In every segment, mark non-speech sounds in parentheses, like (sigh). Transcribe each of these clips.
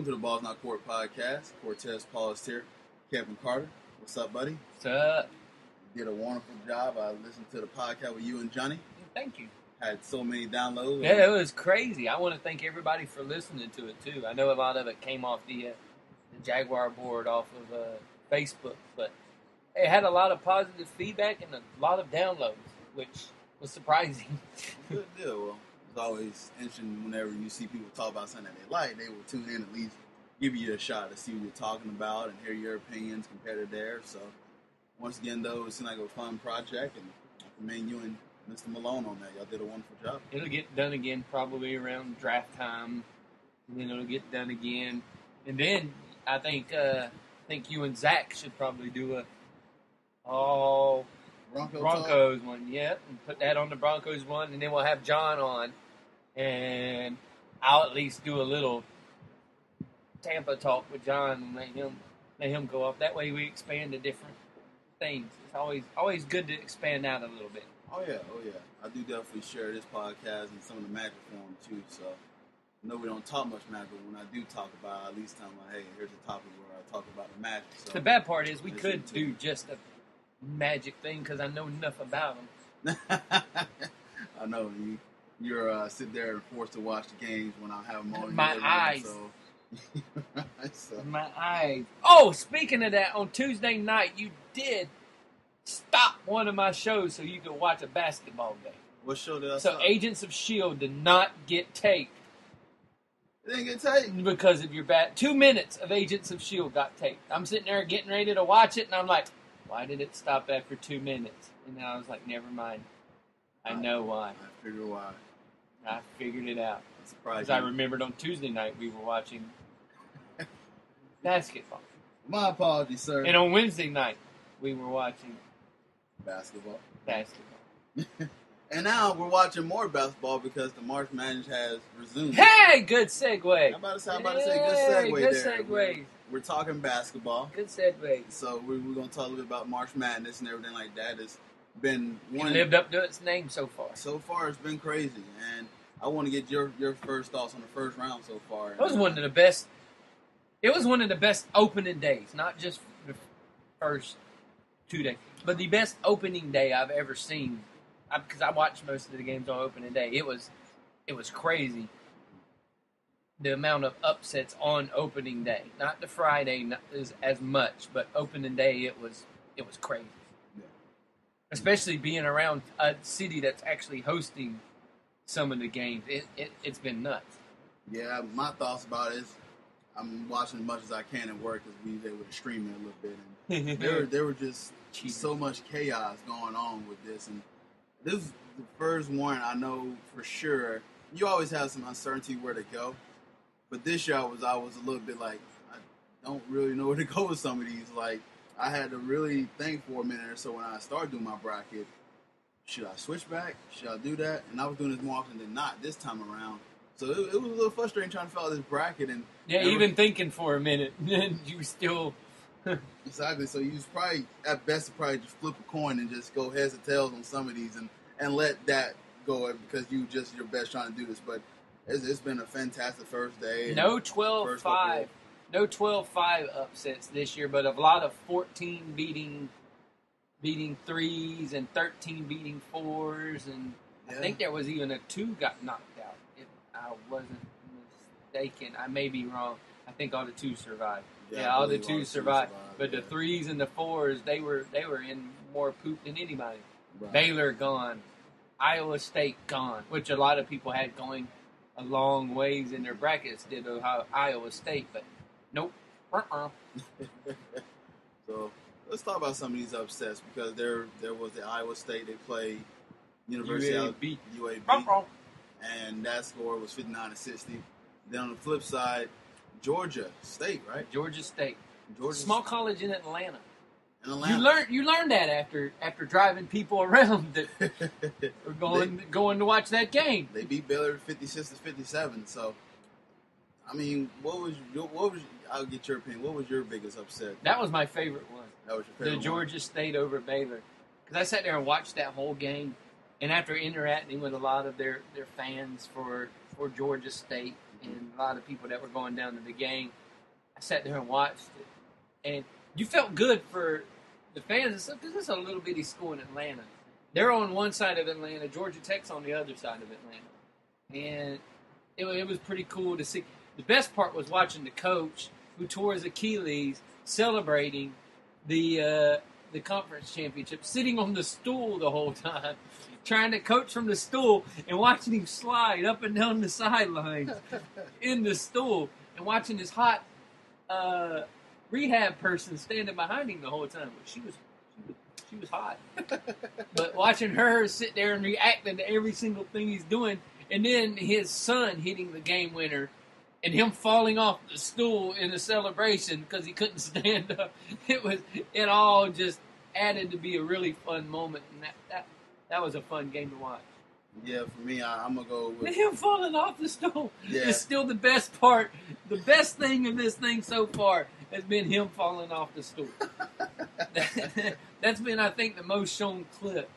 Welcome to the Balls In Our Court podcast. Cortez Paul is here. Kevin Carter. What's up, buddy? What's up? You did a wonderful job. I listened to the podcast with you and Johnny. Thank you. Had so many downloads. Yeah, it was crazy. I want to thank everybody for listening to it too. I know a lot of it came off the, uh, the Jaguar board off of uh, Facebook, but it had a lot of positive feedback and a lot of downloads, which was surprising. Good deal. Well, it's always interesting whenever you see people talk about something that they like, they will tune in at least give you a shot to see what you're talking about and hear your opinions compared to theirs. So, once again, though, it seemed like a fun project, and I commend you and Mr. Malone on that. Y'all did a wonderful job. It'll get done again probably around draft time, and then it'll get done again, and then I think uh, I think you and Zach should probably do a all Bronco Broncos one, yeah, and put that on the Broncos one, and then we'll have John on, and I'll at least do a little Tampa talk with John and let him let him go off. That way we expand to different things. It's always always good to expand out a little bit. Oh yeah, oh yeah. I do definitely share this podcast and some of the magic form too. So I know we don't talk much magic, but when I do talk about, it, at least them, like, hey, here's a topic where I talk about the magic. So The bad part is we could do just a magic thing because I know enough about them. (laughs) I know you. You're uh, sit there and forced to watch the games when I have them on. My eyes. So, (laughs) so My eyes. Oh, speaking of that, on Tuesday night you did stop one of my shows so you could watch a basketball game. what show did I So stop? Agents of Shield did not get taped It didn't get taped because of your bad. Two minutes of Agents of Shield got taped. I'm sitting there getting ready to watch it, and I'm like, why did it stop after two minutes? And then I was like, never mind. I know why. I figured why. I figured it out. Because I remembered on Tuesday night we were watching (laughs) basketball. My apologies, sir. And on Wednesday night we were watching Basketball. basketball. (laughs) And now we're watching more basketball because the March Madness has resumed. Hey, good segue. I'm about to say, I'm about to say, good segue good there. segue. We're, we're talking basketball, Good segue. so we're, we're going to talk a little bit about March Madness and everything like that. It's been It one lived up to its name so far. so far. It's been crazy, and I want to get your your first thoughts on the first round so far. It was one of the best. It was one of the best opening days, not just the first two days, but the best opening day I've ever seen. Because I, watched most of the games on opening day. It was, it was crazy. The amount of upsets on opening day, not the Friday, not as, as much, but opening day, it was, it was crazy. Yeah. Especially being around a city that's actually hosting some of the games, it, it it's been nuts. Yeah, my thoughts about it is I'm watching as much as I can at work because we was able to stream it a little bit, and (laughs) there there were just Cheating. so much chaos going on with this, and this is the first one I know for sure. You always have some uncertainty where to go, but this year I was I was a little bit like I don't really know (laughs) where to go with some of these. Like I had to really think for a minute or so when I started doing my bracket. Should I switch back? Should I do that? And I was doing this more often than not this time around. So it, it was a little frustrating trying to fill out this bracket and Yeah, Never- even thinking for a minute, (laughs) and you still. (laughs) Exactly. So you probably at best to probably just flip a coin and just go heads or tails on some of these and and let that go because you just your best trying to do this. But it's, it's been a fantastic first day. No 12 first 5. No 12 5 upsets this year, but a lot of 14 beating beating threes and 13 beating fours. And Yeah. I think there was even a two got knocked out, if I wasn't mistaken. I may be wrong. I think all the two survived. Yeah, Yeah, all the believe two all survived. survived, But the threes and the fours, they were they were in more poop than anybody. Right. Baylor gone, Iowa State gone, which a lot of people had going a long ways in their brackets did Ohio, Iowa State, but nope. Uh-uh. (laughs) So let's talk about some of these upsets because there there was the Iowa State they played University of UAB. UAB Uh-uh. and that score was 59 to 60. Then on the flip side, Georgia State, right? Georgia State, Georgia small college in Atlanta. in Atlanta. You learned you learned that after after driving people (laughs) around that (laughs) were going going to watch that game. They beat Baylor 56 to 57. So, I mean, what was your, what was I'll get your opinion. What was your biggest upset? That was my favorite one. That was your the favorite. one? Georgia State over Baylor. Because I sat there and watched that whole game, and after interacting with a lot of their, their fans for for Georgia State, and a lot of people that were going down to the game. I sat there and watched it, and you felt good for the fans and stuff because it's a little bitty school in Atlanta. They're on one side of Atlanta, Georgia Tech's on the other side of Atlanta, and it, it was pretty cool to see. The best part was watching the coach who tore his Achilles celebrating the uh, the conference championship, sitting on the stool the whole (laughs) time, trying to coach from the stool and watching him slide up and down the sidelines (laughs) in the stool, and watching this hot uh, rehab person standing behind him the whole time. But she was she was, she was hot, (laughs) but watching her sit there and reacting to every single thing he's doing, and then his son hitting the game winner and him falling off the stool in a celebration because he couldn't (laughs) stand up. It was it all just added to be a really fun moment, and that that, that was a fun game to watch. Yeah, for me, I, I'm gonna go with him falling off the stool Yeah. is still the best part. The best thing of this thing so far has been him falling off the stool. (laughs) That's been, I think, the most shown clip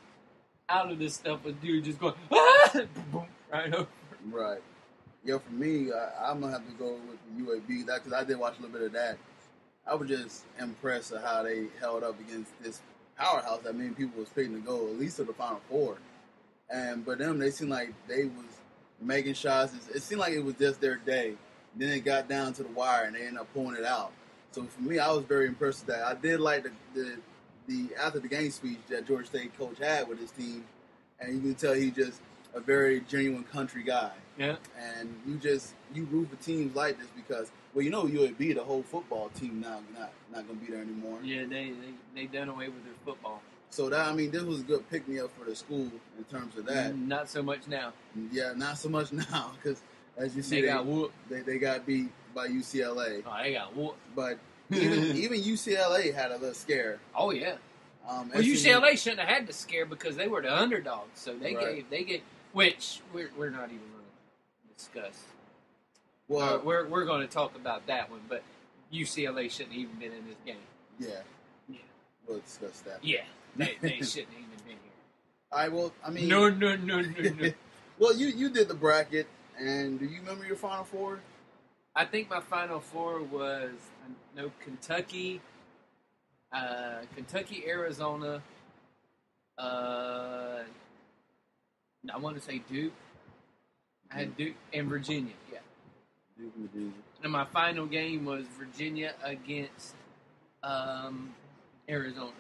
out of this stuff with dude just going ah! (laughs) boom, right over. right. Yeah, for me, I, I'm gonna have to go with the UAB that because I did watch a little bit of that. I was just impressed at how they held up against this powerhouse that many people was expecting to go at least to the Final Four. And but them, they seemed like they was making shots. It, it seemed like it was just their day. Then it got down to the wire and they ended up pulling it out. So for me, I was very impressed with that. I did like the the, the after the game speech that Georgia State coach had with his team, and you can tell he just a very genuine country guy. Yeah. And you just you root for teams like this because well, you know UAB, the whole football team now not not gonna be there anymore. Yeah, they they they done away with their football. So that I mean, this was a good pick me up for the school in terms of that. Not so much now. Yeah, not so much (laughs) now because as you see, They they, got whooped. they, they got beat by UCLA. Oh, they got whooped. But (laughs) even even UCLA had a little scare. Oh yeah. Um, Well, SMU UCLA shouldn't have had the scare because they were the underdogs. So they Right. gave they gave which we're we're not even going to discuss. Well, Uh, we're we're going to talk about that one, but UCLA shouldn't even been in this game. yeah, Yeah. we'll discuss that. Yeah, they, they shouldn't even been here. (laughs) Right. Well, I mean, No, no, no, no, no. (laughs) well, you you did the bracket, and do you remember your final four? I think my final four was I know Kentucky, uh, Kentucky, Arizona. Uh, I want to say Duke. I had Duke and Virginia. Yeah, Duke and Virginia. and my final game was Virginia against um, Arizona.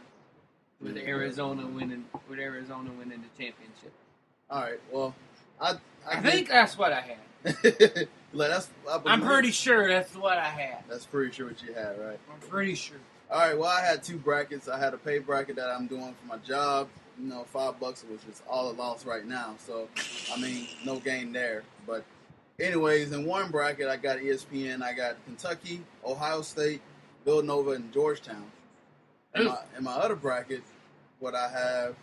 With Yeah. Arizona winning, with Arizona winning the championship. All right. Well, I I, did- think that's what I had. (laughs) like that's. I I'm believe- pretty sure that's what I had. That's pretty sure what you had, right? I'm pretty sure. All right. Well, I had two brackets. I had a pay bracket that I'm doing for my job. You know, five bucks, was just all a loss right now. So, I mean, no gain there. But, anyways, in one bracket, I got ESPN. I got Kentucky, Ohio State, Villanova, and Georgetown. In my, in my other bracket, what I have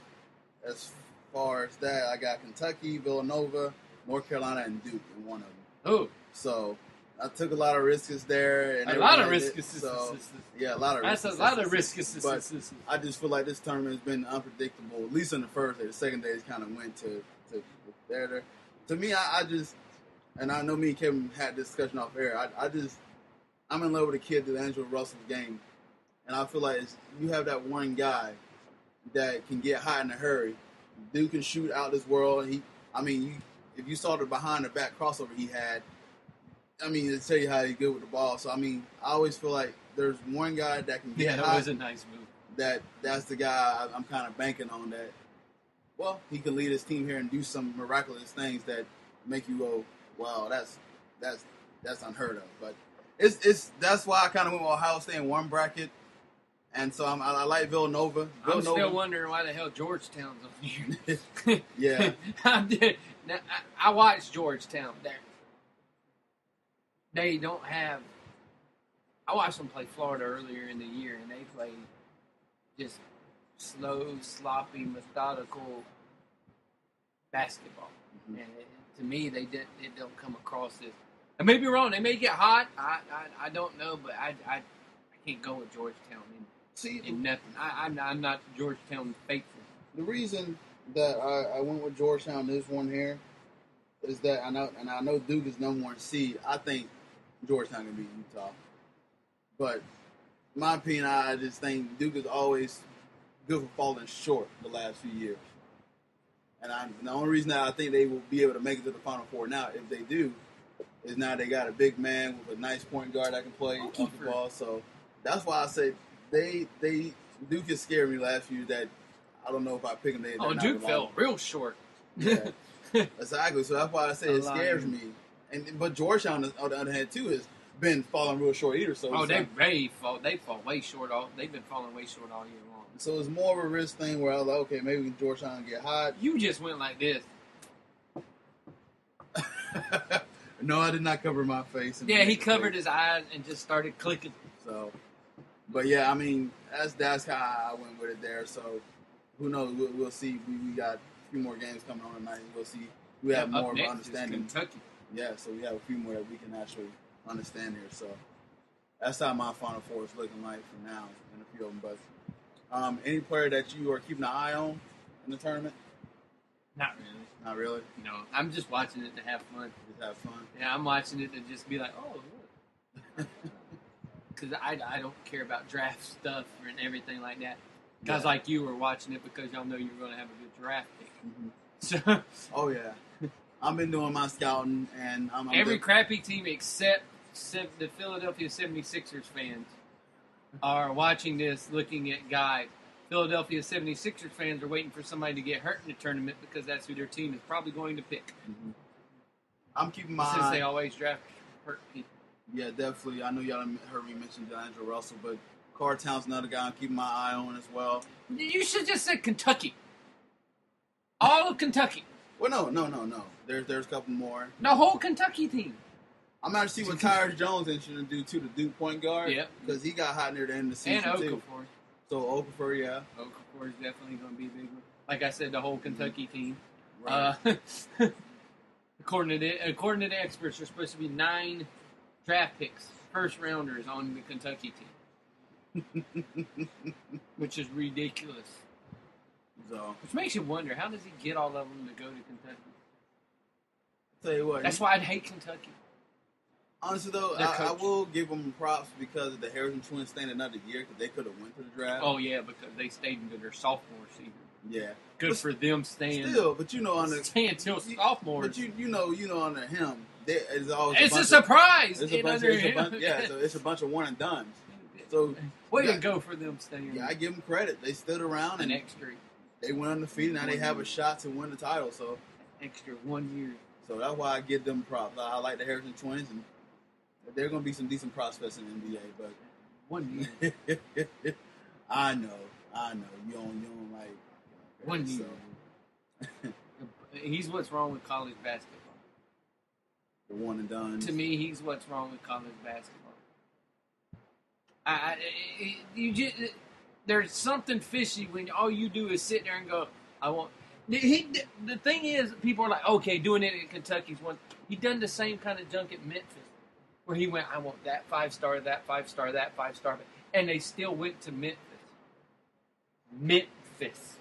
as far as that, I got Kentucky, Villanova, North Carolina, and Duke in one of them. Oh, So I took a lot of risks there. And a lot of risks. So yeah, a lot of risks. That's a lot of risks. But I just feel like this tournament has been unpredictable. At least on the first day, the second day it kind of went to to there. there. To me, I, I just and I know me and Kevin had this discussion off air. I, I just I'm in love with the kid D'Angelo Russell's game, and I feel like it's, you have that one guy that can get hot in a hurry. Dude can shoot out this world. He, I mean, you if you saw the behind the back crossover he had, I mean, to tell you how he's good with the ball. So I mean, I always feel like there's one guy that can get yeah, that hot was a nice move. that that's the guy I- I'm kind of banking on that. Well, he can lead his team here and do some miraculous things that make you go, "Wow, that's that's that's unheard of." But it's it's that's why I kind of went with Ohio State in one bracket, and so I'm, I, I like Villanova. I'm still wondering why the hell Georgetown's on here. (laughs) yeah, I did. Now, I, I watched Georgetown. There, they don't have. I watched them play Florida earlier in the year, and they played just slow, sloppy, methodical basketball. Mhm. And it, to me, they did. It don't come across as. I may be wrong. They may get hot. I I, I don't know, but I, I I can't go with Georgetown See, in, in nothing. I, I'm I'm not Georgetown faithful. the reason that I, I went with Georgetown this one here is that I know, and I know Duke is number one seed. I think Georgetown can beat Utah, but my opinion, I just think Duke is always good for falling short the last few years. And I, the only reason that I think they will be able to make it to the Final Four now, if they do, is now they got a big man with a nice point guard that can play off the ball. So that's why I say they they Duke has scared me last few. That I don't know if I pick them. They, Oh, Duke fell real short. Yeah. (laughs) Exactly. So that's why I say it scares me. And but Georgetown, on the other hand, too, has been falling real short either. So oh, they like- they fall they fall way short. All they've been falling way short all year long. so it's more of a risk thing where I was like, okay, maybe Georgetown get hot. You just went like this. (laughs) no, I did not cover my face. Yeah, he covered his eyes and just started clicking. So, but yeah, I mean, that's that's how I went with it there. So, who knows? We'll, we'll see. We, we got a few more games coming on tonight. We'll see. We have Up more of an understanding. Kentucky. Yeah, so we have a few more that we can actually understand here. So that's how my Final Four is looking like for now, and a few of them. But um, any player that you are keeping an eye on in the tournament? Not really. Not really. No, I'm just watching it to have fun. Just have fun. Yeah, I'm watching it to just be like, oh, look. (laughs) Because I, I don't care about draft stuff and everything like that. Guys Yeah. like you are watching it because y'all know you're going to have a good draft pick. Mhm. So Oh yeah, I've been doing my scouting, and I'm, I'm every good- crappy team except the Philadelphia 76ers fans are watching this, looking at guys. Philadelphia 76ers fans are waiting for somebody to get hurt in the tournament because that's who their team is probably going to pick. Mhm. I'm keeping my Since they always draft hurt people. Yeah, definitely. I know y'all heard me mention D'Angelo Russell, but Karl Towns another guy I'm keeping my eye on as well. You should just say Kentucky. All of Kentucky. Well, no, no, no, no. There's there's a couple more. The whole Kentucky team. I'm going (laughs) to see what Tyus Jones is going to do too, the Duke point guard. Yep. Because he got hot near the end of the And season too. Okafor. So Okafor, yeah. Okafor is definitely going to be a big one. Like I said, the whole Kentucky team. Right. Uh, (laughs) according to the, according to the experts, there's supposed to be nine draft picks, first rounders on the Kentucky team, (laughs) which is ridiculous. So Which makes you wonder, how does he get all of them to go to Kentucky? tell you what. That's why I'd hate Kentucky. honestly though, I, I will give them props because of the Harrison twins staying another year because they could have went to the draft. Oh yeah, because they stayed into their sophomore season. yeah. Good But for them staying. Still, but you know on the staying till sophomores. But you you know you know under him there is always it's a of- surprise. It's a bunch of, under it's a bunch, yeah, so it's a bunch of one and done. (laughs) So way yeah. to go for them staying. yeah, I give them credit. They stood around an and extra, they went undefeated. Now they have a shot to win the title. So extra one year. so that's why I give them props. I, like the Harrison twins, and they're going to be some decent prospects in the NBA. But one year. (laughs) I know, I know you don't you don't like One so- year. He's what's wrong with college basketball. the one and done. To me, he's what's wrong with college basketball. I, I- you just, there's something fishy when all you do is sit there and go, "I want." He, the thing is, people are like, "Okay, doing it in Kentucky's one." He done the same kind of junk at Memphis, where he went, "I want that five star, that five star, that five star," and they still went to Memphis. Memphis.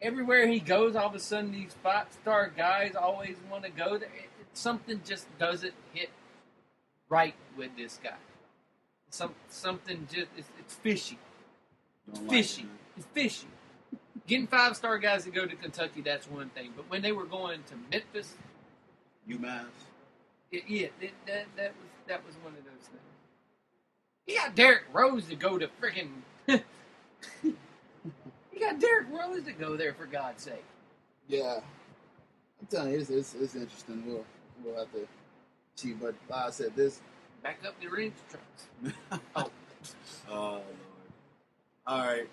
Everywhere he goes, all of a sudden these five star guys always want to go there. Something just doesn't hit right with this guy. Some something just it's, it's fishy. Don't like Fishy. it. It's fishy. Getting five star guys to go to Kentucky, that's one thing. But when they were going to Memphis, UMass. it, yeah, it, that that was that was one of those things. He got Derrick Rose to go to freaking. (laughs) he got Derrick Rose to go there for God's sake. Yeah, I'm telling you, it's, it's, it's interesting. We'll we'll have to see. But like I said, this. Back up the wrench trucks. (laughs) oh. Lord. All right.